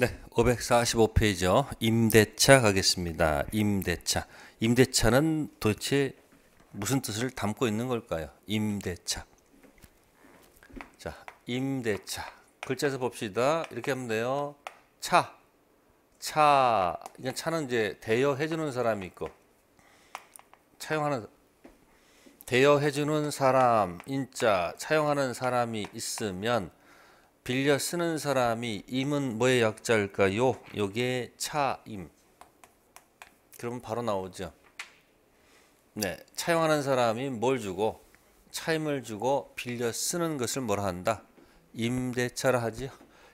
네, 545페이지요. 임대차 가겠습니다. 임대차. 임대차는 도대체 무슨 뜻을 담고 있는 걸까요? 임대차. 자, 임대차. 글자에서 봅시다. 이렇게 하면 돼요. 차. 차. 이건 차는 이제 대여해 주는 사람이 있고 차용하는 대여해 주는 사람, 인자, 차용하는 사람이 있으면 빌려 쓰는 사람이 임은 뭐의 약자일까요? 요게 차임. 그러면 바로 나오죠. 네, 차용하는 사람이 뭘 주고 차임을 주고 빌려 쓰는 것을 뭐라 한다? 임대차라 하지요.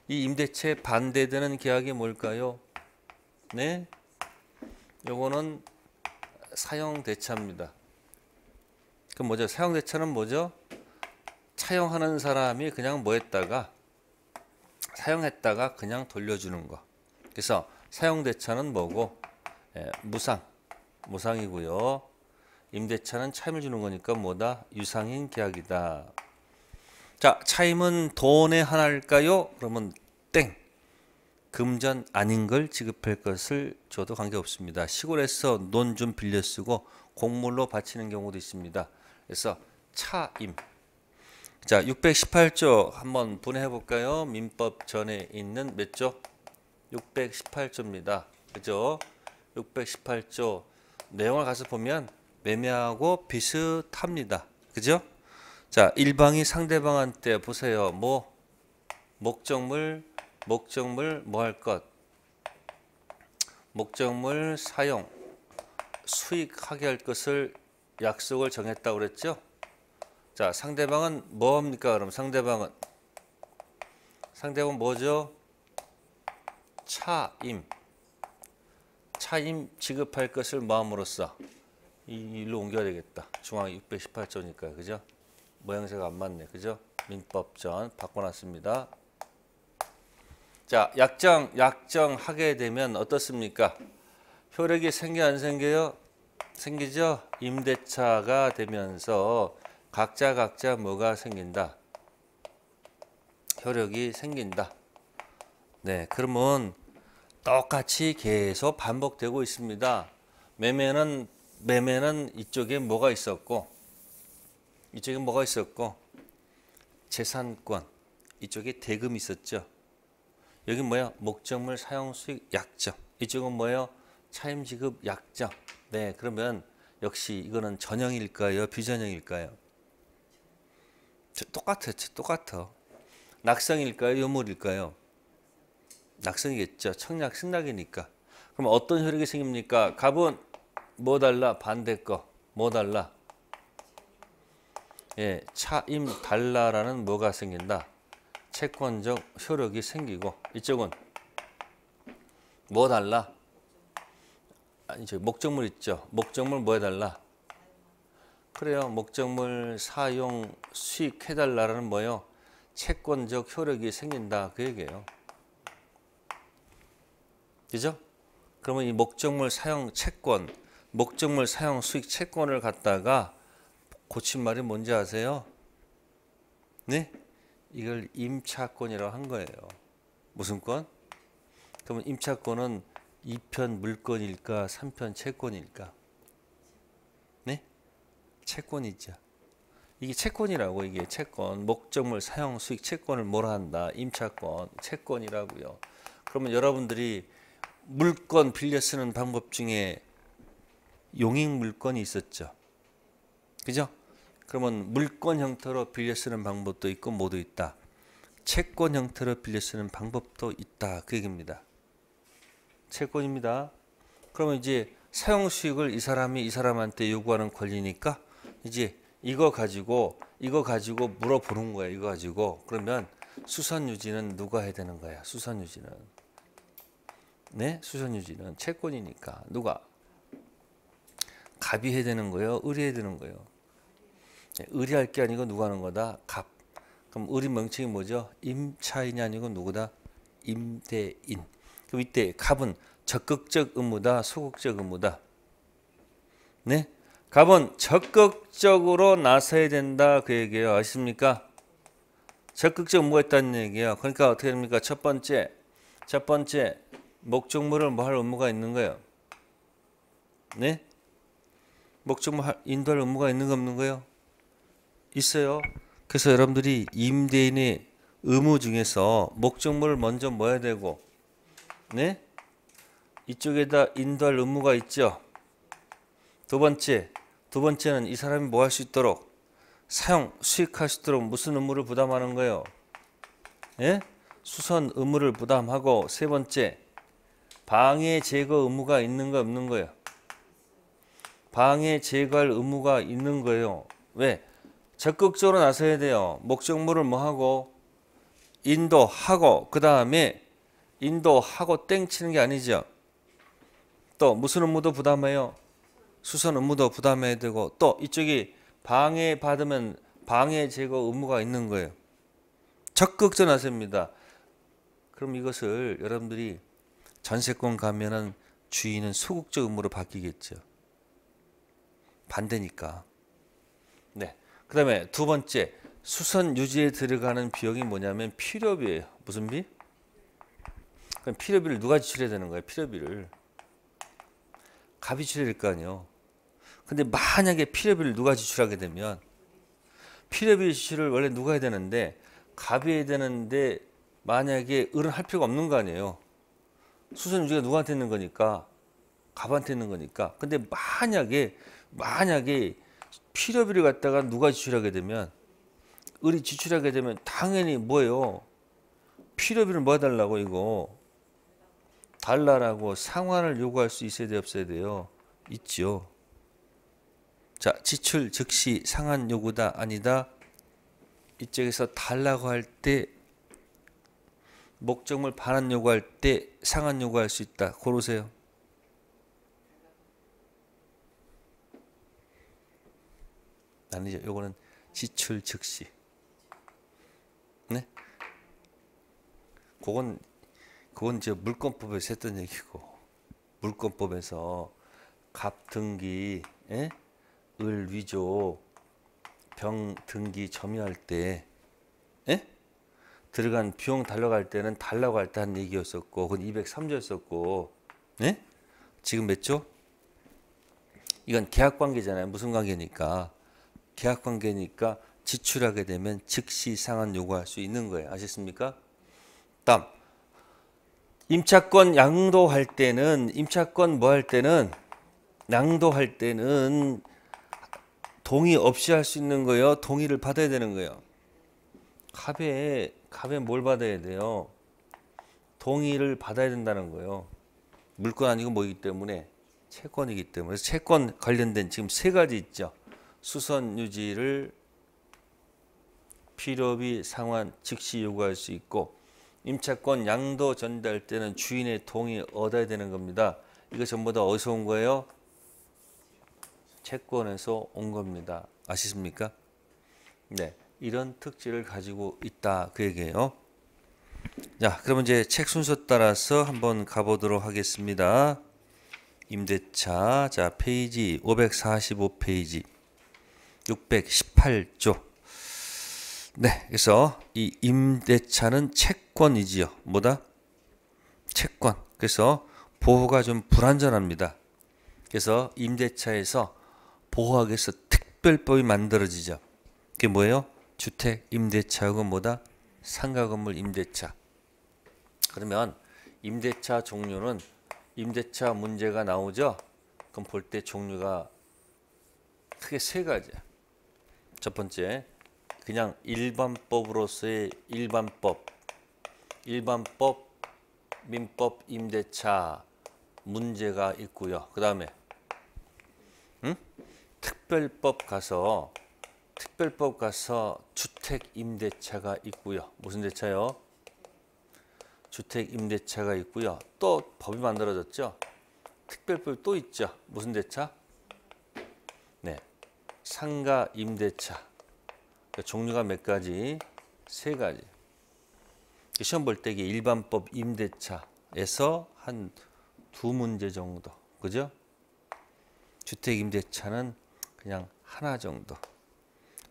이 임대차에 반대되는 계약이 뭘까요? 네, 요거는 사용대차입니다. 그럼 뭐죠? 사용대차는 뭐죠? 차용하는 사람이 그냥 뭐 했다가 사용했다가 그냥 돌려주는 거. 그래서 사용 대차는 뭐고 예, 무상, 무상이고요. 임대차는 차임을 주는 거니까 뭐다? 유상인 계약이다. 자, 차임은 돈의 하나일까요? 그러면 땡. 금전 아닌 걸 지급할 것을 줘도 관계없습니다. 시골에서 논 좀 빌려 쓰고 곡물로 바치는 경우도 있습니다. 그래서 차임. 자, 618조 한번 분해해 볼까요? 민법 전에 있는 몇 조? 618조입니다. 그죠? 618조 내용을 가서 보면 매매하고 비슷합니다. 그죠? 자, 일방이 상대방한테 보세요. 뭐 목적물 목적물 뭐 할 것? 목적물 사용 수익하게 할 것을 약속을 정했다고 그랬죠? 자, 상대방은 뭐 합니까? 그럼 상대방은 상대방은 뭐죠? 차임. 차임 지급할 것을 마음으로써 이 일로 옮겨야 되겠다. 중앙 618조니까. 그죠? 모양새가 안 맞네. 그죠? 민법전 바꿔놨습니다. 자, 약정 약정하게 되면 어떻습니까? 효력이 생겨 안 생겨요? 생기죠? 임대차가 되면서 각자 각자 뭐가 생긴다? 효력이 생긴다. 네, 그러면 똑같이 계속 반복되고 있습니다. 매매는 매매는 이쪽에 뭐가 있었고 이쪽에 뭐가 있었고 재산권 이쪽에 대금이 있었죠. 여기 뭐야? 목적물 사용 수익 약정. 이쪽은 뭐예요? 차임 지급 약정. 네, 그러면 역시 이거는 전형일까요? 비전형일까요? 똑같아, 똑같아. 낙성일까요? 요물일까요? 낙성이겠죠. 청약 승낙이니까. 그럼 어떤 효력이 생깁니까? 갑은 뭐 달라? 반대 거. 뭐 달라? 예, 차임 달라라는 뭐가 생긴다? 채권적 효력이 생기고 이쪽은 뭐 달라? 아니 저 목적물 있죠. 목적물 뭐 해달라? 그래요. 목적물 사용 수익 해달라는 뭐요? 채권적 효력이 생긴다 그 얘기예요. 그죠? 그러면 이 목적물 사용 채권, 목적물 사용 수익 채권을 갖다가 고친 말이 뭔지 아세요? 네? 이걸 임차권이라고 한 거예요. 무슨 권? 그러면 임차권은 2편 물건일까, 3편 채권일까? 네? 채권이죠. 이게 채권이라고 이게 채권, 목적물 사용 수익 채권을 뭐라 한다? 임차권, 채권이라고요. 그러면 여러분들이 물건 빌려 쓰는 방법 중에 용익 물건이 있었죠. 그죠? 그러면 물건 형태로 빌려 쓰는 방법도 있고 모두 있다. 채권 형태로 빌려 쓰는 방법도 있다. 그 얘기입니다. 채권입니다. 그러면 이제 사용 수익을 이 사람이 이 사람한테 요구하는 권리니까 이제 이거 가지고 이거 가지고 물어보는 거야. 이거 가지고 그러면 수선 유지는 누가 해야 되는 거야? 수선 유지는 네 수선 유지는 채권이니까 누가 갑이 해야 되는 거예요? 의리해야 되는 거예요? 네, 의리할 게 아니고 누가 하는 거다? 갑. 그럼 의리 명칭이 뭐죠? 임차인이 아니고 누구다? 임대인. 그럼 이때 갑은 적극적 의무다, 소극적 의무다. 네? 갑은 적극적으로 나서야 된다 그 얘기예요. 아십니까? 적극적 의무가 있다는 얘기예요. 그러니까 어떻게 됩니까? 첫 번째 첫 번째 목적물을 뭐 할 의무가 있는 거예요? 네? 목적물 할- 인도할 의무가 있는 거 없는 거예요? 있어요. 그래서 여러분들이 임대인의 의무 중에서 목적물을 먼저 뭐 해야 되고 네? 이쪽에다 인도할 의무가 있죠. 두 번째, 두 번째는 이 사람이 뭐 할 수 있도록 사용, 수익할 수 있도록 무슨 의무를 부담하는 거예요? 예? 수선 의무를 부담하고 세 번째, 방해 제거 의무가 있는 거 없는 거예요? 방해 제거할 의무가 있는 거예요. 왜? 적극적으로 나서야 돼요. 목적물을 뭐 하고 인도하고 그 다음에 인도하고 땡 치는 게 아니죠. 또 무슨 의무도 부담해요? 수선 의무도 부담해야 되고 또 이쪽이 방해 받으면 방해 제거 의무가 있는 거예요. 적극적 나섭니다. 그럼 이것을 여러분들이 전세권 가면은 주인은 소극적 의무로 바뀌겠죠. 반대니까. 네. 그 다음에 두 번째 수선 유지에 들어가는 비용이 뭐냐면 필요비예요. 무슨 비? 그럼 필요비를 누가 지출해야 되는 거예요? 필요비를 갑이 지출해야 될 거 아니에요. 근데 만약에 필요비를 누가 지출하게 되면 필요비 지출을 원래 누가 해야 되는데 갑이 해야 되는데 만약에 을은 할 필요가 없는 거 아니에요. 수선 유지가 누구한테 있는 거니까 갑한테 있는 거니까. 근데 만약에 만약에 필요비를 갖다가 누가 지출하게 되면 을이 지출하게 되면 당연히 뭐예요? 필요비를 뭐 해달라고 이거 달라라고 상환을 요구할 수 있어야 돼 없어야 돼요? 있죠. 자 지출 즉시 상환 요구다 아니다 이쪽에서 달라고 할 때 목적물 반환 요구할 때 상환 요구할 수 있다 고르세요. 아니죠. 요거는 지출 즉시. 네? 그건 그건 이제 물권법에서 했던 얘기고 물권법에서 갑 등기, 예? 을 위조, 병 등기 점유할 때, 예? 들어간 비용 할 때는 달라고 할 때 한 얘기였었고, 그건 203조였었고, 예? 지금 몇 조? 이건 계약 관계잖아요. 무슨 관계니까? 계약 관계니까 지출하게 되면 즉시 상환 요구할 수 있는 거예요. 아셨습니까? 다음 임차권 양도할 때는 임차권 뭐 할 때는 양도할 때는 동의 없이 할 수 있는 거예요. 동의를 받아야 되는 거예요. 갑에 갑에 뭘 받아야 돼요? 동의를 받아야 된다는 거예요. 물건 아니고 뭐이기 때문에 채권이기 때문에 채권 관련된 지금 세 가지 있죠. 수선 유지를 필요비 상환 즉시 요구할 수 있고 임차권 양도 전달 때는 주인의 동의 얻어야 되는 겁니다. 이거 전부 다 어디서 온 거예요? 채권에서 온 겁니다. 아시십니까? 네, 이런 특질을 가지고 있다 그 얘기예요. 자, 그러면 이제 책 순서 따라서 한번 가보도록 하겠습니다. 임대차, 자 페이지 545 페이지 618조. 네, 그래서 이 임대차는 채권이지요. 뭐다? 채권. 그래서 보호가 좀 불안전합니다. 그래서 임대차에서 보호하기 위해서 특별법이 만들어지죠. 그게 뭐예요? 주택 임대차하고 뭐다? 상가 건물 임대차. 그러면 임대차 종류는 임대차 문제가 나오죠. 그럼 볼 때 종류가 크게 세 가지야. 첫 번째, 그냥 일반법으로서의 일반법, 일반법, 민법 임대차 문제가 있고요. 그 다음에 응? 특별법 가서 특별법 가서 주택 임대차가 있고요. 무슨 대차요? 주택 임대차가 있고요. 또 법이 만들어졌죠. 특별법이 또 있죠. 무슨 대차? 네, 상가 임대차. 그 종류가 몇 가지? 세 가지. 시험 볼 때 일반법 임대차에서 한 두 문제 정도, 그죠? 주택 임대차는 그냥 하나 정도.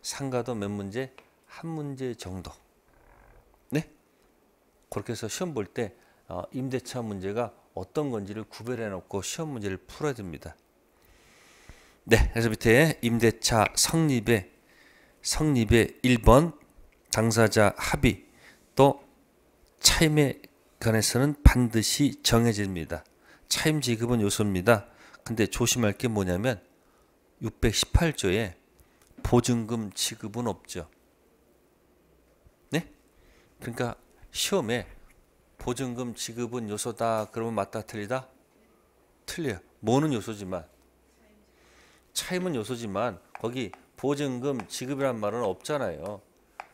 상가도 몇 문제? 한 문제 정도. 네? 그렇게 해서 시험 볼때 어, 임대차 문제가 어떤 건지를 구별해 놓고 시험 문제를 풀어야 됩니다. 네, 그래서 밑에 임대차 성립의 성립의 1번 당사자 합의 또 차임에 관해서는 반드시 정해집니다. 차임 지급은 요소입니다. 근데 조심할 게 뭐냐면 618조에 보증금 지급은 없죠. 네? 그러니까 시험에 보증금 지급은 요소다 그러면 맞다 틀리다? 틀려요. 뭐는 요소지만 차임은 요소지만 거기 보증금 지급이란 말은 없잖아요.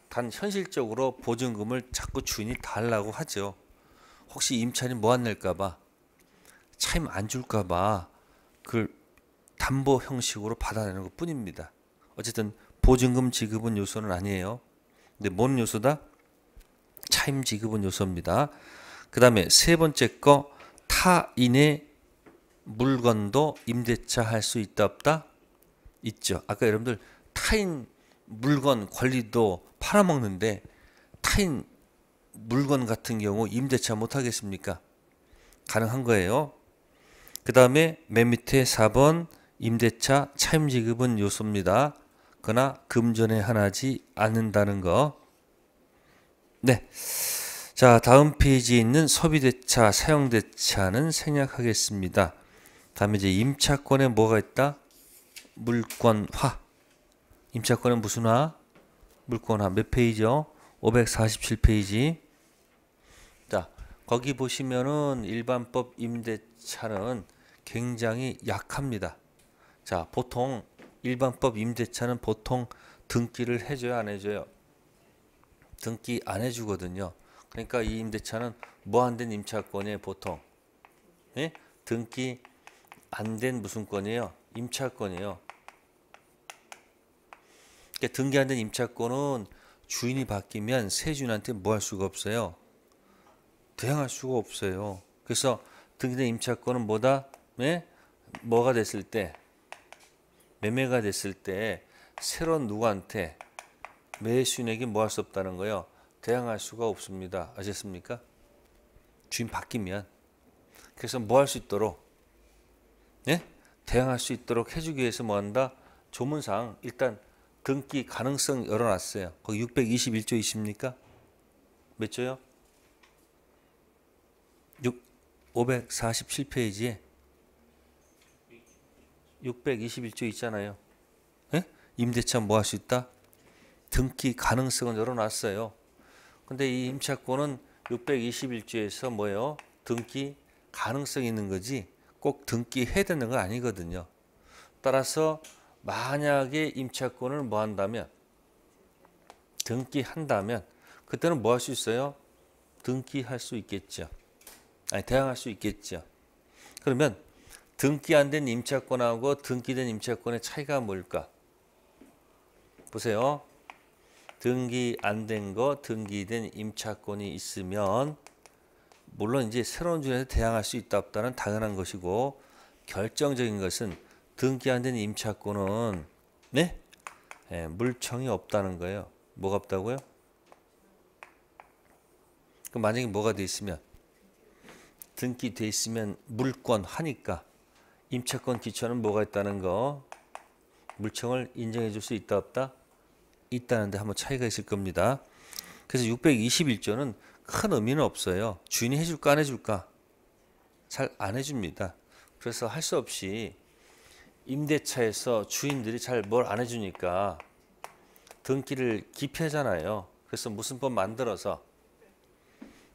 단 현실적으로 보증금을 자꾸 주인이 달라고 하죠. 혹시 임차인이 뭐 안 낼까봐 차임 안 줄까봐 그걸 담보 형식으로 받아내는 것 뿐입니다. 어쨌든 보증금 지급은 요소는 아니에요. 근데 뭔 요소다? 차임 지급은 요소입니다. 그 다음에 세 번째 거 타인의 물건도 임대차 할 수 있다 없다? 있죠. 아까 여러분들 타인 물건 관리도 팔아먹는데 타인 물건 같은 경우 임대차 못 하겠습니까? 가능한 거예요. 그 다음에 맨 밑에 4번 임대차 차임 지급은 요소입니다. 그러나 금전에 하나지 않는다는 거. 네. 자, 다음 페이지에 있는 소비대차, 사용대차는 생략하겠습니다. 다음에 이제 임차권에 뭐가 있다? 물권화. 임차권은 무슨 화? 물권화. 몇 페이지요? 547페이지. 자, 거기 보시면은 일반법 임대차는 굉장히 약합니다. 자, 보통 일반법 임대차는 보통 등기를 해줘야 안 해줘요? 등기 안 해주거든요. 그러니까 이 임대차는 무한된 임차권이에요, 보통. 예? 등기 안 된 무슨 권이에요? 임차권이에요. 그러니까 등기 안 된 임차권은 주인이 바뀌면 새 주인한테 뭐 할 수가 없어요. 대항할 수가 없어요. 그래서 등기된 임차권은 뭐다? 네? 뭐가 됐을 때 매매가 됐을 때 새로운 누구한테 매수인에게 뭐 할 수 없다는 거예요. 대항할 수가 없습니다. 아셨습니까? 주인 바뀌면 그래서 뭐 할 수 있도록 네? 대항할 수 있도록 해주기 위해서 뭐 한다? 조문상 일단 등기 가능성 열어놨어요. 거기 621조 있습니까? 몇 조요? 6, 547페이지에 621조 있잖아요. 예? 임대차 뭐 할 수 있다? 등기 가능성을 열어놨어요. 근데 이 임차권은 621조에서 뭐예요? 등기 가능성이 있는 거지 꼭 등기해야 되는 건 아니거든요. 따라서 만약에 임차권을 뭐 한다면 등기한다면 그때는 뭐 할 수 있어요? 등기할 수 있겠죠. 아니 대항할 수 있겠죠. 그러면 등기 안 된 임차권하고 등기된 임차권의 차이가 뭘까? 보세요. 등기 안 된 거, 등기된 임차권이 있으면 물론 이제 새로운 주인한테 대항할 수 있다 없다는 당연한 것이고 결정적인 것은 등기 안 된 임차권은 네? 네, 물청이 없다는 거예요. 뭐가 없다고요? 그럼 만약에 뭐가 돼 있으면 등기돼 있으면 물권 하니까 임차권 기초는 뭐가 있다는 거 물청을 인정해 줄 수 있다 없다? 있다는데 한번 차이가 있을 겁니다. 그래서 621조는 큰 의미는 없어요. 주인이 해줄까 안 해줄까? 잘 안 해줍니다. 그래서 할 수 없이 임대차에서 주인들이 잘 뭘 안 해주니까 등기를 기피하잖아요. 그래서 무슨 법 만들어서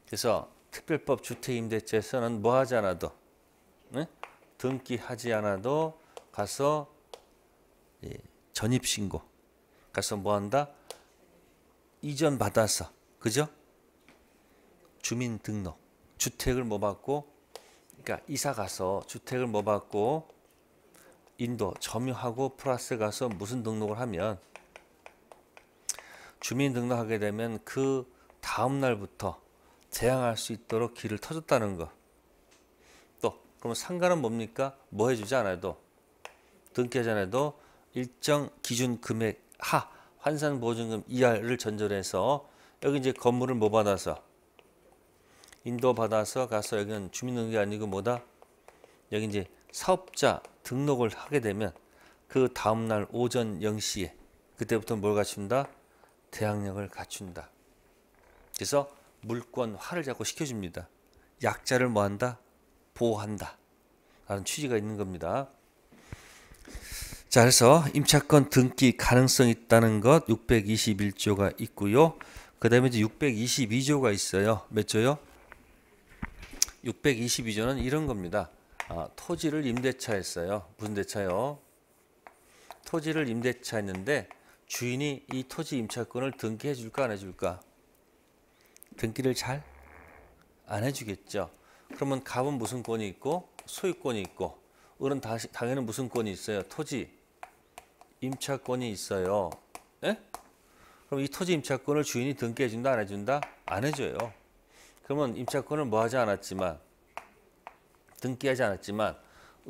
그래서 특별법 주택임대차에서는 뭐 하지 않아도 네? 등기하지 않아도 가서 예, 전입신고 가서 뭐 한다? 이전 받아서 그죠? 주민등록 주택을 뭐 받고 그러니까 이사 가서 주택을 뭐 받고 인도 점유하고 플러스 가서 무슨 등록을 하면 주민 등록하게 되면 그 다음 날부터 재앙할 수 있도록 길을 터줬다는 거. 또 그러면 상가는 뭡니까? 뭐 해주지 않아도 등기하지 않아도 일정 기준 금액 하 환산 보증금 이하를 전제해서 여기 이제 건물을 뭐 받아서 인도 받아서 가서 여기는 주민등록이 아니고 뭐다? 여기 이제 사업자 등록을 하게 되면 그 다음날 오전 0시에 그때부터 뭘 갖춘다? 대항력을 갖춘다. 그래서 물권화를 자꾸 시켜줍니다. 약자를 뭐한다? 보호한다. 라는 취지가 있는 겁니다. 자, 그래서 임차권 등기 가능성 있다는 것 621조가 있고요. 그 다음에 이제 622조가 있어요. 몇 조요? 622조는 이런 겁니다. 아, 토지를 임대차 했어요. 무슨 대차요? 토지를 임대차 했는데 주인이 이 토지 임차권을 등기해 줄까 안 해줄까? 등기를 잘 안 해주겠죠. 그러면 갑은 무슨 권이 있고 소유권이 있고 을은 다시 당연히 무슨 권이 있어요? 토지 임차권이 있어요. 예? 그럼 이 토지 임차권을 주인이 등기해 준다 안 해준다? 안 해줘요. 그러면 임차권을 뭐 하지 않았지만 등기하지 않았지만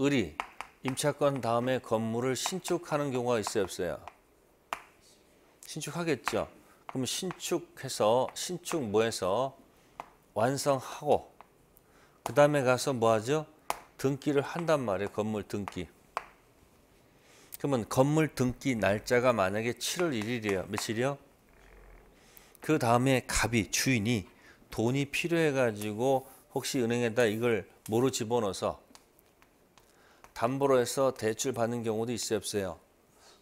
을이 임차권 다음에 건물을 신축하는 경우가 있어요 없어요? 신축하겠죠. 그럼 신축해서 신축 뭐해서 완성하고 그 다음에 가서 뭐 하죠? 등기를 한단 말이에요. 건물 등기. 그러면 건물 등기 날짜가 만약에 7월 1일이에요. 며칠이요? 그 다음에 갑이 주인이 돈이 필요해 가지고 혹시 은행에다 이걸 뭐로 집어넣어서 담보로 해서 대출 받는 경우도 있어요 없어요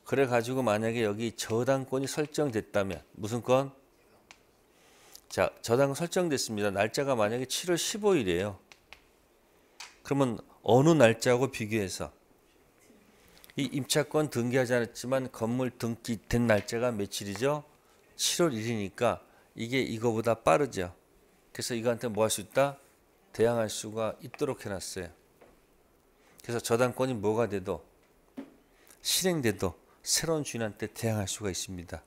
그래 가지고 만약에 여기 저당권이 설정됐다면 무슨 건? 자 저당 설정됐습니다 날짜가 만약에 7월 15일이에요 그러면 어느 날짜하고 비교해서 이 임차권 등기하지 않았지만 건물 등기된 날짜가 며칠이죠? 7월 1일이니까 이게 이거보다 빠르죠. 그래서 이거한테 뭐 할 수 있다? 대항할 수가 있도록 해놨어요. 그래서 저당권이 뭐가 돼도 실행돼도 새로운 주인한테 대항할 수가 있습니다.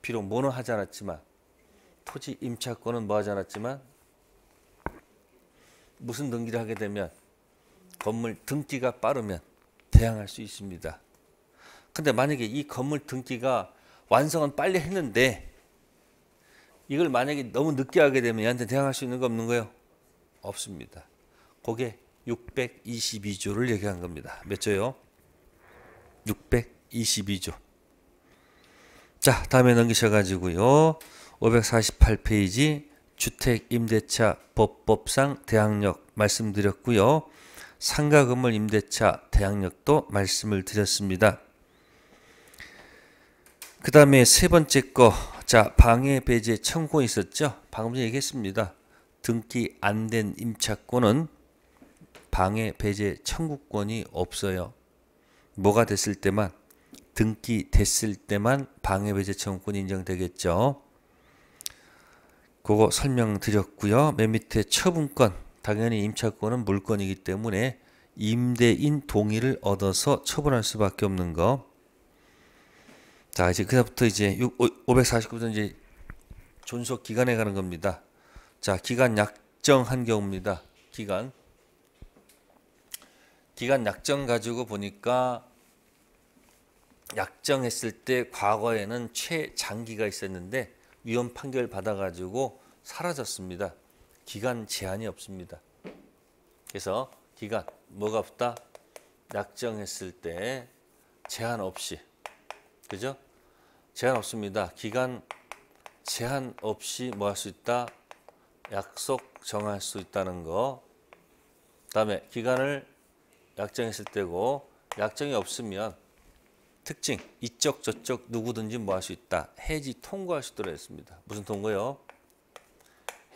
비록 뭐는 하지 않았지만 토지 임차권은 뭐 하지 않았지만 무슨 등기를 하게 되면 건물 등기가 빠르면 대항할 수 있습니다. 근데 만약에 이 건물 등기가 완성은 빨리 했는데 이걸 만약에 너무 늦게 하게 되면 얘한테 대항할 수 있는 거 없는 거예요? 없습니다. 그게 622조를 얘기한 겁니다. 몇 조요? 622조. 자, 다음에 넘기셔 가지고요. 548페이지 주택임대차 법법상 대항력 말씀드렸고요. 상가 건물 임대차 대항력도 말씀을 드렸습니다. 그 다음에 세 번째 거, 자 방해 배제 청구 있었죠? 방금 전에 얘기했습니다. 등기 안 된 임차권은 방해 배제 청구권이 없어요. 뭐가 됐을 때만 등기 됐을 때만 방해 배제 청구권이 인정되겠죠. 그거 설명드렸고요. 맨 밑에 처분권 당연히 임차권은 물건이기 때문에 임대인 동의를 얻어서 처분할 수밖에 없는 거. 자, 이제 그다음부터 이제 549도 이제 존속 기간에 가는 겁니다. 자, 기간 약정한 경우입니다. 기간. 기간 약정 가지고 보니까 약정했을 때 과거에는 최장기가 있었는데 위헌 판결 받아가지고 사라졌습니다. 기간 제한이 없습니다. 그래서 기간 뭐가 없다? 약정했을 때 제한 없이 그죠? 제한 없습니다. 기간 제한 없이 뭐 할 수 있다? 약속 정할 수 있다는 거. 다음에 기간을 약정했을 때고 약정이 없으면 특징 이쪽 저쪽 누구든지 뭐 할 수 있다. 해지 통과할 수 있도록 했습니다. 무슨 통과요?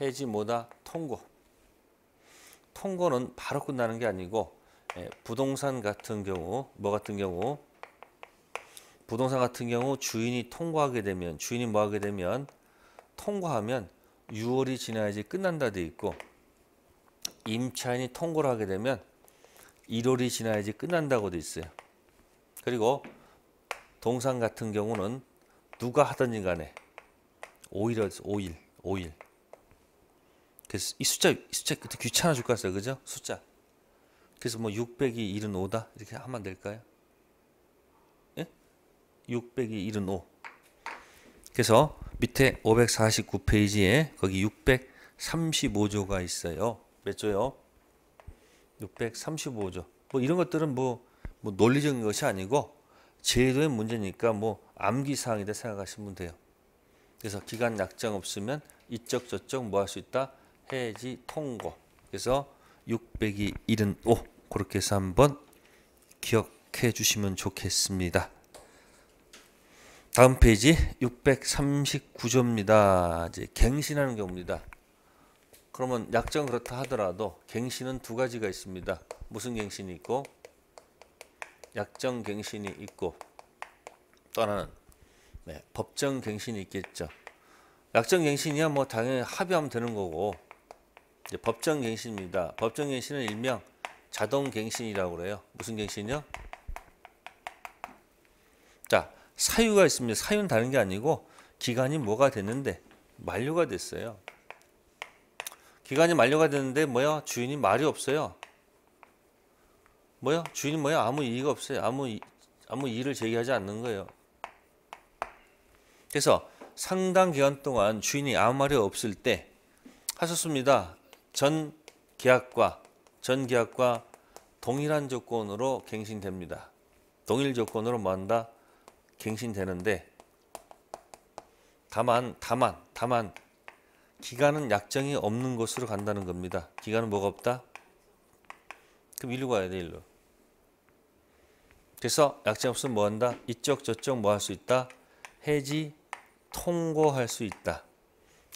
해지 뭐다? 통고. 통고는 바로 끝나는 게 아니고 예, 부동산 같은 경우 뭐 같은 경우 부동산 같은 경우 주인이 통과하게 되면 주인이 뭐 하게 되면 통과하면 6월이 지나야지 끝난다 돼 있고 임차인이 통고를 하게 되면 1월이 지나야지 끝난다고 돼 있어요. 그리고 동산 같은 경우는 누가 하든지 간에 5일 5일 5일 그래서 이 숫자 이 숫자 귀찮아 죽겠어요. 그죠? 숫자. 그래서 뭐 600이 75다 이렇게 하면 될까요? 예? 600이 75. 그래서 밑에 549페이지에 거기 635조가 있어요. 몇 조요? 635조. 뭐 이런 것들은 뭐, 뭐 논리적인 것이 아니고 제도의 문제니까 뭐 암기 사항이다 생각하시면 돼요. 그래서 기간 약정 없으면 이쪽 저쪽 뭐 할 수 있다? 해지 통고. 그래서 600이 75 그렇게 해서 한번 기억해 주시면 좋겠습니다. 다음 페이지 639조입니다. 이제 갱신하는 경우입니다. 그러면 약정 그렇다 하더라도 갱신은 두 가지가 있습니다. 무슨 갱신이 있고 약정 갱신이 있고 또 하나는 네, 법정 갱신이 있겠죠. 약정 갱신이야 뭐 당연히 합의하면 되는 거고 이제 법정 갱신입니다. 법정 갱신은 일명 자동 갱신이라고 그래요. 무슨 갱신이요? 자, 사유가 있습니다. 사유는 다른 게 아니고 기간이 뭐가 됐는데 만료가 됐어요. 기간이 만료가 됐는데 뭐야? 주인이 말이 없어요. 뭐야? 주인이 뭐야? 아무 이의가 없어요. 아무 이, 아무 이의를 제기하지 않는 거예요. 그래서 상당 기간 동안 주인이 아무 말이 없을 때 하셨습니다. 전 계약과 전 계약과 동일한 조건으로 갱신됩니다. 동일 조건으로 뭐한다? 갱신되는데 다만 다만 다만 기간은 약정이 없는 곳으로 간다는 겁니다. 기간은 뭐가 없다? 그럼 일로 가야 돼 일로. 그래서 약정 없으면 뭐 한다? 이쪽 저쪽 뭐 할 수 있다? 해지 통고할 수 있다.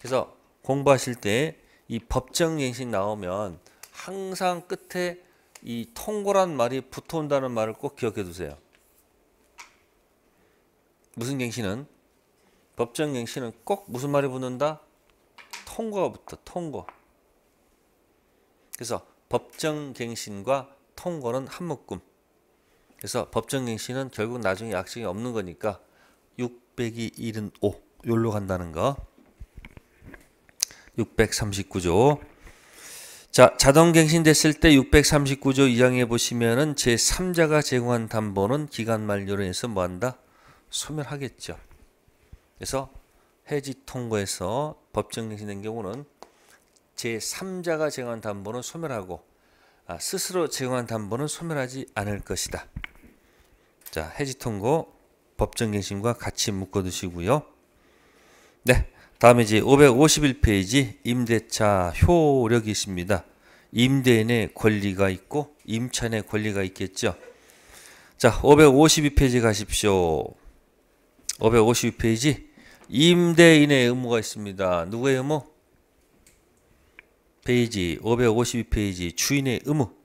그래서 공부하실 때 이 법정갱신 나오면 항상 끝에 이 통고란 말이 붙어온다는 말을 꼭 기억해 두세요. 무슨 갱신은 법정갱신은 꼭 무슨 말이 붙는다? 통고가 붙어 통고. 그래서 법정갱신과 통고는 한 묶음. 그래서 법정갱신은 결국 나중에 약정이 없는 거니까 600이 75 요로 간다는 거. 639조. 자, 자동 갱신됐을 때 639조 2항에 보시면은 제3자가 제공한 담보는 기간 만료로 해서 뭐 한다? 소멸하겠죠. 그래서 해지 통고에서 법정 갱신된 경우는 제3자가 제공한 담보는 소멸하고 아, 스스로 제공한 담보는 소멸하지 않을 것이다. 자, 해지 통고 법정 갱신과 같이 묶어 두시고요. 네. 다음에 이제 551페이지 임대차 효력이 있습니다. 임대인의 권리가 있고 임차인의 권리가 있겠죠. 자, 552페이지 가십시오. 552페이지 임대인의 의무가 있습니다. 누구의 의무? 페이지 552페이지 주인의 의무.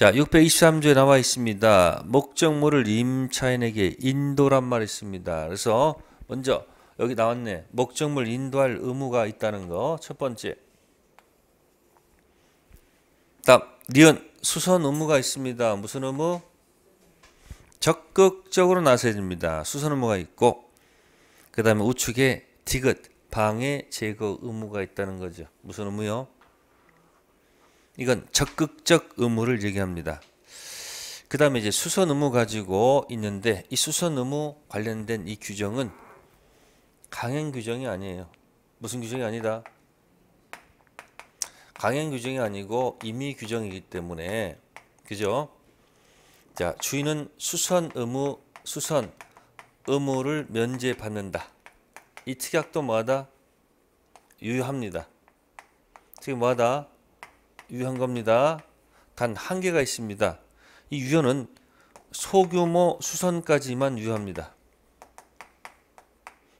자, 623조에 나와 있습니다. 목적물을 임차인에게 인도란 말이 있습니다. 그래서 먼저 여기 나왔네. 목적물 인도할 의무가 있다는 거. 첫 번째. 다음, 니은 수선 의무가 있습니다. 무슨 의무? 적극적으로 나서야 됩니다. 수선 의무가 있고 그 다음에 우측에 디귿 방해 제거 의무가 있다는 거죠. 무슨 의무요? 이건 적극적 의무를 얘기합니다. 그 다음에 이제 수선 의무 가지고 있는데 이 수선 의무 관련된 이 규정은 강행 규정이 아니에요. 무슨 규정이 아니다? 강행 규정이 아니고 임의 규정이기 때문에 그죠? 자, 주인은 수선 의무 수선 의무를 면제받는다. 이 특약도 뭐하다? 유효합니다. 지금 뭐하다? 유효한 겁니다. 단 한계가 있습니다. 이 유효는 소규모 수선까지만 유효합니다.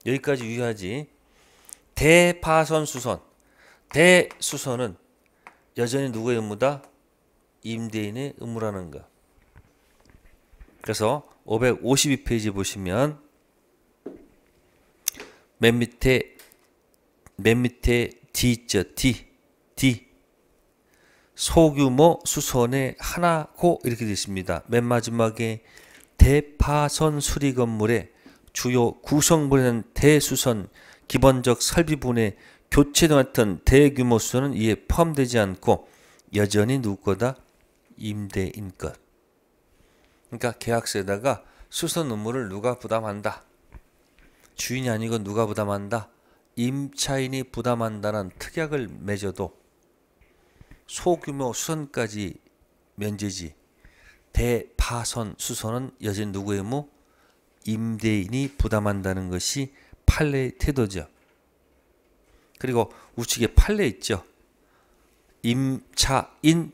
여기까지 유효하지. 대파선 수선, 대수선은 여전히 누구의 의무다? 임대인의 의무라는 거. 그래서 552페이지 보시면 맨 밑에 맨 밑에 D 있죠. D. D. 소규모 수선의 하나고 이렇게 되어 있습니다. 맨 마지막에 대파선 수리 건물의 주요 구성부에는 대수선, 기본적 설비분의 교체 등 같은 대규모 수선은 이에 포함되지 않고 여전히 누구 거다? 임대인 것. 그러니까 계약서에다가 수선 의무를 누가 부담한다? 주인이 아니고 누가 부담한다? 임차인이 부담한다는 특약을 맺어도 소규모 수선까지 면제지 대파선 수선은 여전히 누구의 의무? 임대인이 부담한다는 것이 판례의 태도죠. 그리고 우측에 판례 있죠. 임차인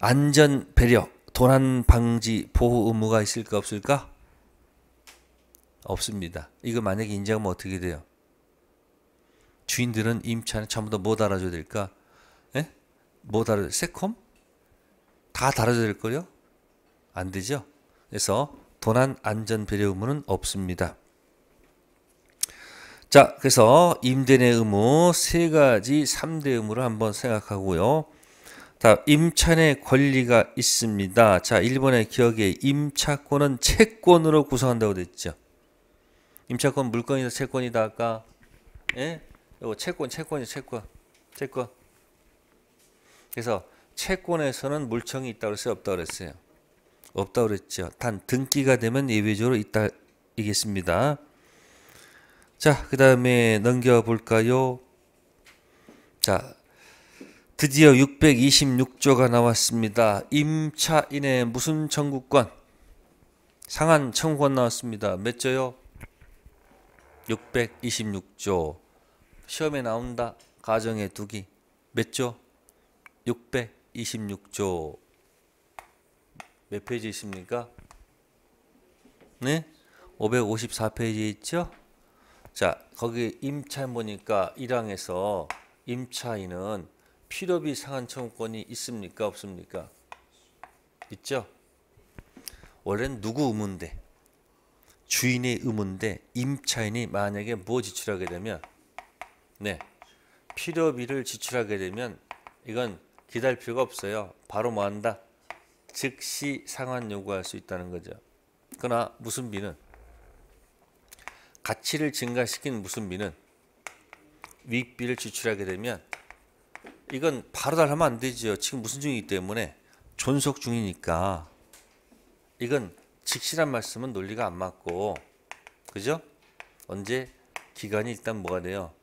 안전 배려 도난 방지 보호 의무가 있을까 없을까? 없습니다. 이거 만약에 인정하면 어떻게 돼요? 주인들은 임차는 전부 다뭐 달아줘야 될까? 예? 뭐 달아? 세콤? 다 달아줘야 될 거요? 안 되죠. 그래서 도난 안전 배려 의무는 없습니다. 자, 그래서 임대인의 의무 세 가지 3대 의무를 한번 생각하고요. 다 임차인의 권리가 있습니다. 자, 1번의 기억에 임차권은 채권으로 구성한다고 됐죠. 임차권 물건이다 채권이다 아까 예? 이거 채권 채권이 채권 채권 그래서 채권에서는 물청이 있다고 그랬어요 없다고 그랬어요. 없다고 그랬죠. 단 등기가 되면 예외적으로 있다 이겠습니다. 자 그 다음에 넘겨볼까요? 자 드디어 626조가 나왔습니다. 임차인의 무슨 청구권? 상한 청구권 나왔습니다. 몇 조요? 626조. 시험에 나온다. 가정의 두기. 몇 조? 626조 몇 페이지 있습니까? 네? 554페이지에 있죠? 자 거기 임차인 보니까 1항에서 임차인은 필요비 상한 청구권이 있습니까 없습니까? 있죠? 원래는 누구 의무인데 주인의 의무인데 임차인이 만약에 뭐 지출하게 되면 네 필요비를 지출하게 되면 이건 기다릴 필요가 없어요. 바로 뭐 한다? 즉시 상환 요구할 수 있다는 거죠. 그러나 무슨 비는 가치를 증가시킨 무슨 비는 위익비를 지출하게 되면 이건 바로 달하면 안 되죠. 지금 무슨 중이기 때문에 존속 중이니까 이건 직실한 말씀은 논리가 안 맞고 그죠? 언제 기간이 일단 뭐가 돼요?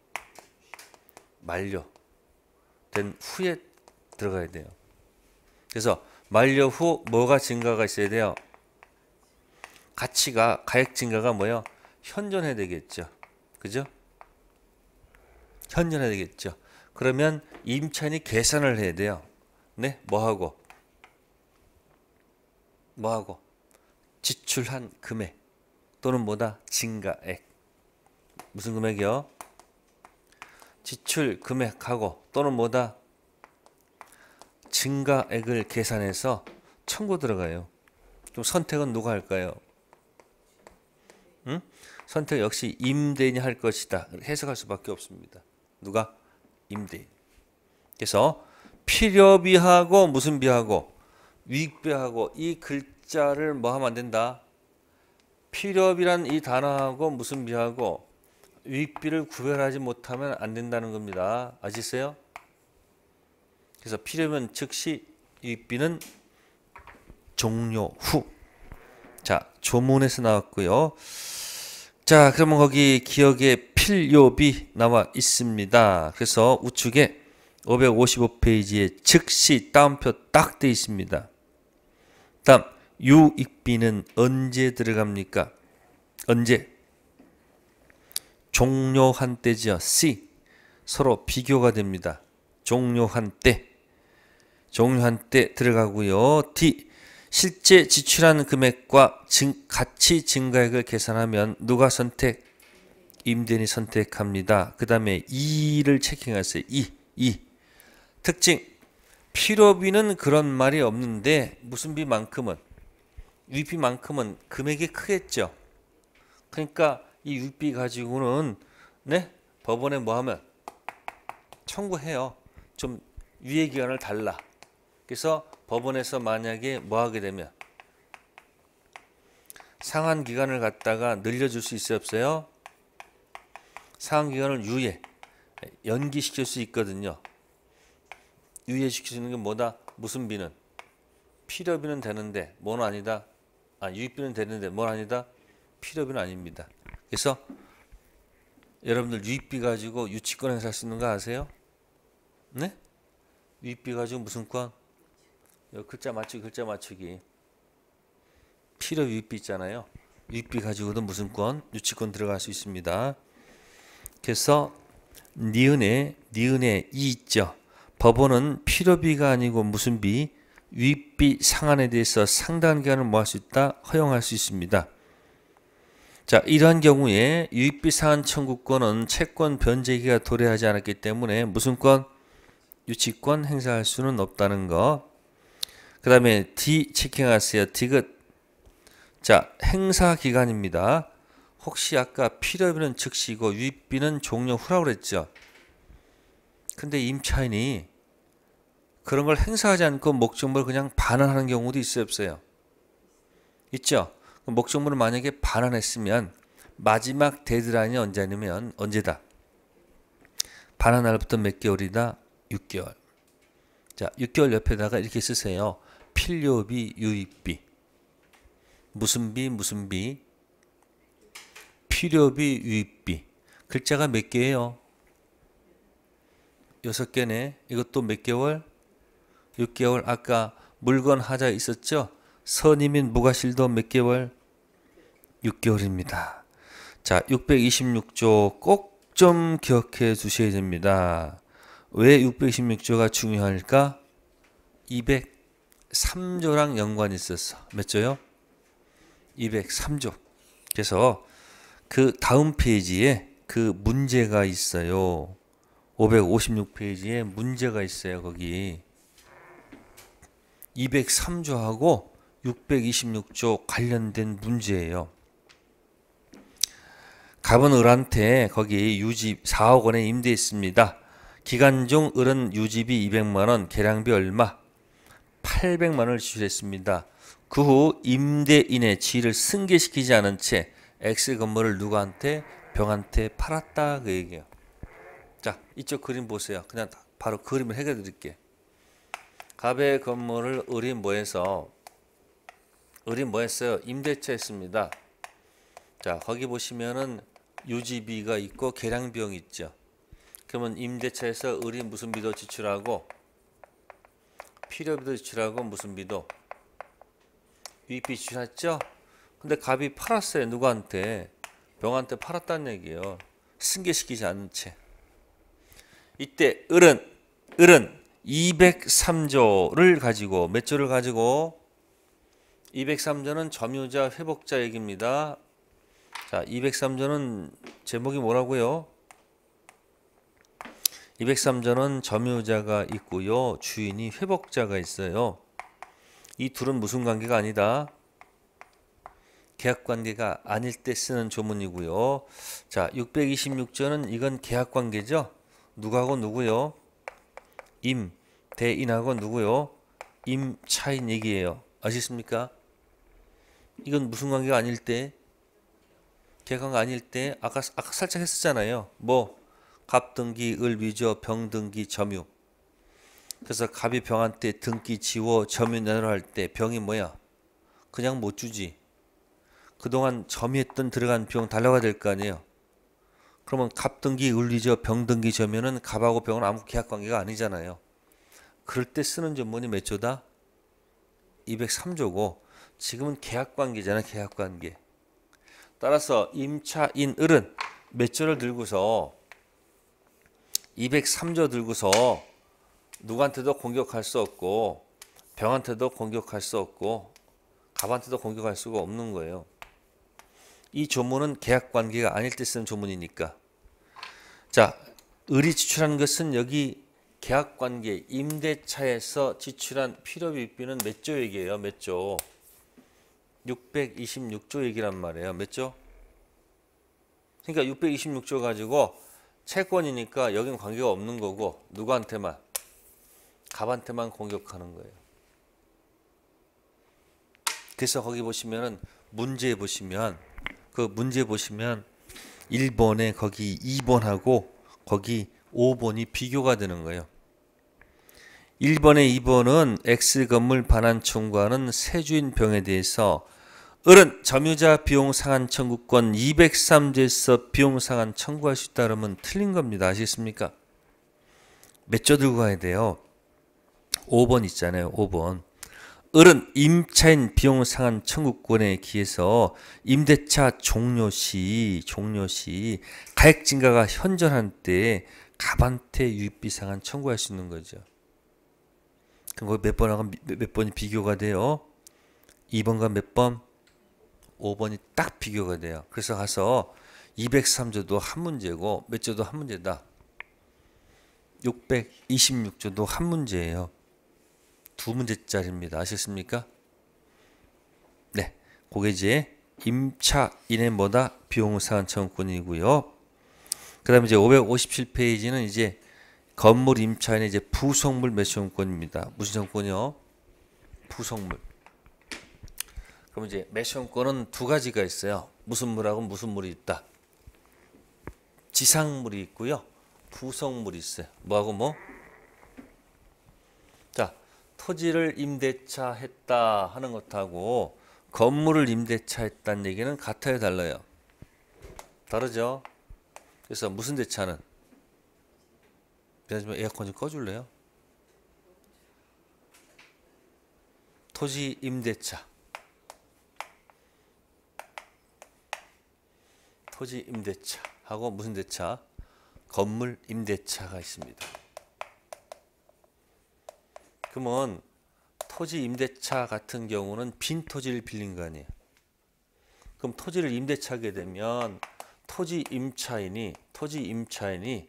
만료된 후에 들어가야 돼요. 그래서 만료 후 뭐가 증가가 있어야 돼요? 가치가 가액 증가가 뭐요? 현존해야 되겠죠. 그죠? 현존해야 되겠죠. 그러면 임차인이 계산을 해야 돼요. 네, 뭐 하고 뭐 하고 지출한 금액 또는 뭐다 증가액 무슨 금액이요? 지출 금액하고 또는 뭐다 증가액을 계산해서 청구 들어가요. 그럼 선택은 누가 할까요? 응? 선택 역시 임대인이 할 것이다. 해석할 수밖에 없습니다. 누가? 임대인. 그래서 필요비하고 무슨 비하고 위익비하고 이 글자를 뭐 하면 안 된다? 필요비란 이 단어하고 무슨 비하고 위익비를 구별하지 못하면 안 된다는 겁니다. 아시세요? 그래서 필요면 즉시 유익비는 종료 후. 자, 조문에서 나왔고요. 자, 그러면 거기 기억에 필요비 나와 있습니다. 그래서 우측에 555페이지에 즉시 따옴표 딱 돼 있습니다. 다음 유익비는 언제 들어갑니까? 언제? 종료한 때지요. C. 서로 비교가 됩니다. 종료한 때. 종료한 때 들어가고요. D. 실제 지출한 금액과 증, 가치 증가액을 계산하면 누가 선택? 임대인이 선택합니다. 그 다음에 2를 체킹하세요. 2. 2. 특징. 필요비는 그런 말이 없는데 무슨 비만큼은 유비만큼은 금액이 크겠죠. 그러니까 이 유비 가지고는 네 법원에 뭐 하면 청구해요. 좀 유예 기간을 달라. 그래서 법원에서 만약에 뭐 하게 되면 상한 기간을 갖다가 늘려줄 수 있어요 없어요? 상한 기간을 유예 연기시킬 수 있거든요. 유예시킬 수 있는 게 뭐다? 무슨 비는 필요비는 되는데 뭐는 아니다. 아 유익비는 되는데 뭘 아니다? 필요비는 아닙니다. 그래서 여러분들 유입비 가지고 유치권 행사할 수 있는 거 아세요? 네? 유입비 가지고 무슨 권? 여 글자 맞추기 글자 맞추기 필요 유입비 있잖아요. 유입비 가지고도 무슨 권? 유치권 들어갈 수 있습니다. 그래서 니은에 니은에 이 있죠. 법원은 필요비가 아니고 무슨 비? 유입비 상한에 대해서 상당한 기간을 모할 수 있다. 허용할 수 있습니다. 자, 이러한 경우에 유입비 상한 청구권은 채권 변제기가 도래하지 않았기 때문에 무슨 권? 유치권 행사할 수는 없다는 거. 그 다음에 D 체킹하세요. 디귿. 자, 행사 기간입니다. 혹시 아까 필요비는 즉시고 유입비는 종료 후라고 그랬죠? 근데 임차인이 그런 걸 행사하지 않고 목적물을 그냥 반환하는 경우도 있어요, 없어요? 있죠? 목적물을 만약에 반환했으면 마지막 데드라인이 언제냐면 언제다? 반환 날부터 몇 개월이다? 6개월. 자, 6개월 옆에다가 이렇게 쓰세요. 필요비, 유입비. 무슨 비, 무슨 비? 필요비, 유입비. 글자가 몇 개예요? 여섯 개네. 이것도 몇 개월? 6개월. 아까 물건 하자 있었죠? 선임인 무과실도 몇 개월? 6개월입니다. 자, 626조 꼭 좀 기억해 두셔야 됩니다. 왜 626조가 중요할까? 203조랑 연관이 있었어. 몇 조요? 203조. 그래서 그 다음 페이지에 그 문제가 있어요. 556페이지에 문제가 있어요. 거기 203조하고 626조 관련된 문제예요. 갑은 을한테 거기 유집 4억 원에 임대했습니다. 기간 중 을은 유집이 200만 원, 계량비 얼마? 800만 원을 지출했습니다. 그 후 임대인의 지위를 승계시키지 않은 채 X 건물을 누구한테 병한테 팔았다 그 얘기예요. 자, 이쪽 그림 보세요. 그냥 바로 그림을 해결해 드릴게. 갑의 건물을 을이 뭐했어요? 임대차 했습니다. 자, 거기 보시면은 유지비가 있고 계량 비용이 있죠. 그러면 임대차에서 을이 무슨 비도 지출하고 필요비도 지출하고 무슨 비도 유입비 지출했죠? 근데 갑이 팔았어요. 누구한테? 병한테 팔았다는 얘기예요. 승계시키지 않은 채. 이때 을은 을은 203조를 가지고 몇 조를 가지고 203조는 점유자 회복자 얘기입니다. 자, 203조는 제목이 뭐라고요? 203조는 점유자가 있고요. 주인이 회복자가 있어요. 이 둘은 무슨 관계가 아니다. 계약 관계가 아닐 때 쓰는 조문이고요. 자, 626조는 이건 계약 관계죠. 누구하고 누구요? 임, 대인하고 누구요? 임차인 얘기예요. 아시습니까? 이건 무슨 관계가 아닐 때? 계약 관계 아닐 때 아까 아까 살짝 했었잖아요. 뭐 갑등기, 을위조, 병등기, 점유. 그래서 갑이 병한테 등기 지워 점유 내놓으라 할때 병이 뭐야? 그냥 못 주지. 그동안 점유했던 들어간 비용 달라고 될거 아니에요. 그러면 갑등기, 을위조, 병등기, 점유는 갑하고 병은 아무 계약 관계가 아니잖아요. 그럴 때 쓰는 전문이 몇 조다? 203조고 지금은 계약 관계잖아, 계약 관계. 따라서 임차인 을은 몇 조를 들고서 203조 들고서 누구한테도 공격할 수 없고 병한테도 공격할 수 없고 갑한테도 공격할 수가 없는 거예요. 이 조문은 계약 관계가 아닐 때 쓰는 조문이니까. 자, 을이 지출한 것은 여기 계약 관계 임대차에서 지출한 필요비비는 몇 조 얘기예요? 몇 조? 626조 얘기란 말이에요. 몇 조? 그러니까 626조 가지고 채권이니까 여긴 관계가 없는 거고 누구한테만 갑한테만 공격하는 거예요. 그래서 거기 보시면은 문제 보시면 그 문제 보시면 1번에 거기 2번하고 거기 5번이 비교가 되는 거예요. 1번에 2번은 X 건물 반환 청구하는 세주인 병에 대해서 을은 점유자 비용 상한 청구권 203조에서 비용 상한 청구할 수 있다 그러면 틀린 겁니다. 아시겠습니까? 몇 조 들고 가야 돼요? 5번 있잖아요. 5번. 을은 임차인 비용 상한 청구권에 기해서 임대차 종료 시 종료 시 가액 증가가 현저한 때 가반태 유입비 상한 청구할 수 있는 거죠. 그럼 거기 몇 번하고 몇, 몇 번이 비교가 돼요? 2번과 몇 번? 5번이 딱 비교가 돼요. 그래서 가서 203조도 한 문제고 몇 조도 한 문제다. 626조도 한 문제예요. 두 문제짜리입니다. 아셨습니까? 네. 그게 이제 임차인의 뭐다? 비용 상한 청구권이고요. 그 다음에 이제 557페이지는 이제 건물 임차인의 이제 부속물 매수권입니다. 무슨 청권이요? 부속물. 그럼 이제 매수권은 두 가지가 있어요. 무슨 물하고 무슨 물이 있다. 지상물이 있고요. 부속물이 있어요. 뭐하고 뭐? 자, 토지를 임대차 했다 하는 것하고 건물을 임대차 했다는 얘기는 같아요, 달라요? 다르죠? 그래서 무슨 대차는? 미안하지만 에어컨 좀 꺼줄래요? 토지 임대차. 토지 임대차 하고 무슨 대차? 건물 임대차가 있습니다. 그러면 토지 임대차 같은 경우는 빈 토지를 빌린 거 아니에요. 그럼 토지를 임대차게 되면 토지 임차인이 토지 임차인이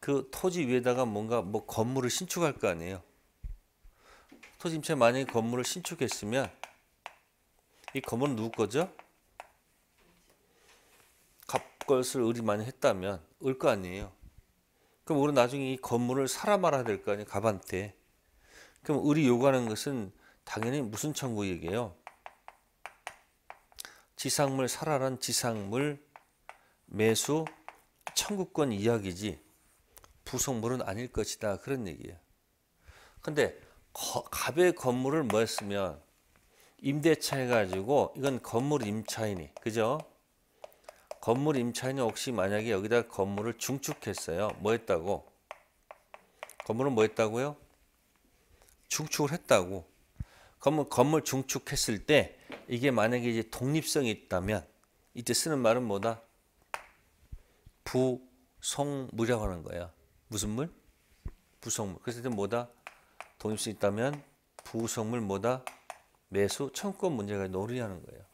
그 토지 위에다가 뭔가 뭐 건물을 신축할 거 아니에요. 토지 임차인 만약에 건물을 신축했으면 이 건물은 누구 거죠? 것을 많이 했다면 을 거 아니에요. 그럼 우리 나중에 이 건물을 사라 말아야 될 거 아니에요. 갑한테. 그럼 을이 요구하는 것은 당연히 무슨 얘기예요? 지상물 사라란 지상물 매수 청구권 이야기지 부속물은 아닐 것이다 그런 얘기예요. 근데 갑의 건물을 뭐 했으면 임대차 해가지고 이건 건물 임차인이 그죠? 건물 임차인이 혹시 만약에 여기다 건물을 중축했어요. 뭐 했다고? 건물은 뭐 했다고요? 중축을 했다고. 건물, 건물 중축했을 때 이게 만약에 이제 독립성이 있다면 이때 쓰는 말은 뭐다? 부속물이라고 하는 거야. 무슨 물? 부속물. 그래서 이때 뭐다? 독립성이 있다면 부속물 뭐다? 매수 청권 문제가 논의하는 거예요.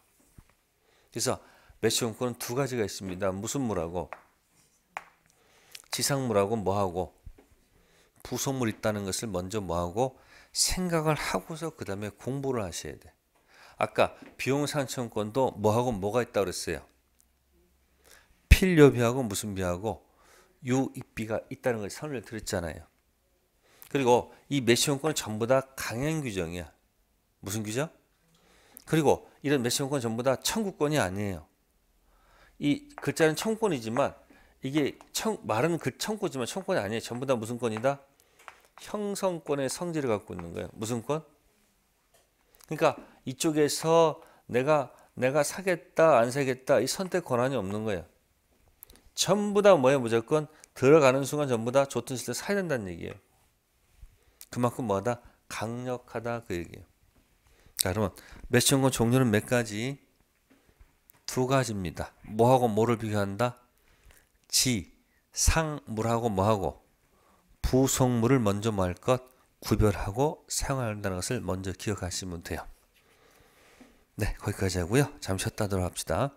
그래서 매수용권은 두 가지가 있습니다. 무슨 물하고 지상물하고 뭐하고 부속물 있다는 것을 먼저 뭐하고 생각을 하고서 그 다음에 공부를 하셔야 돼. 아까 비용산청권도 뭐하고 뭐가 있다고 그랬어요. 필요비하고 무슨 비하고 유익비가 있다는 걸 선을 드렸잖아요. 그리고 이 매수용권은 전부 다 강행 규정이야. 무슨 규정? 그리고 이런 매수용권 전부 다 청구권이 아니에요. 이 글자는 청권이지만 이게 청, 말은 그 청권이지만 청권이 아니에요. 전부 다 무슨 권이다? 형성권의 성질을 갖고 있는 거예요. 무슨 권? 그러니까 이쪽에서 내가 내가 사겠다 안 사겠다 이 선택 권한이 없는 거예요. 전부 다 뭐예요? 무조건 들어가는 순간 전부 다 좋든 싫든 사야 된다는 얘기예요. 그만큼 뭐다? 강력하다 그 얘기예요. 자 그러면 매수권 종류는 몇 가지? 두 가지입니다. 뭐하고 뭐를 비교한다? 지, 상물하고 뭐하고 부속물을 먼저 뭐할 것? 구별하고 사용한다는 것을 먼저 기억하시면 돼요. 네, 거기까지 하고요. 잠시 쉬었다 합시다.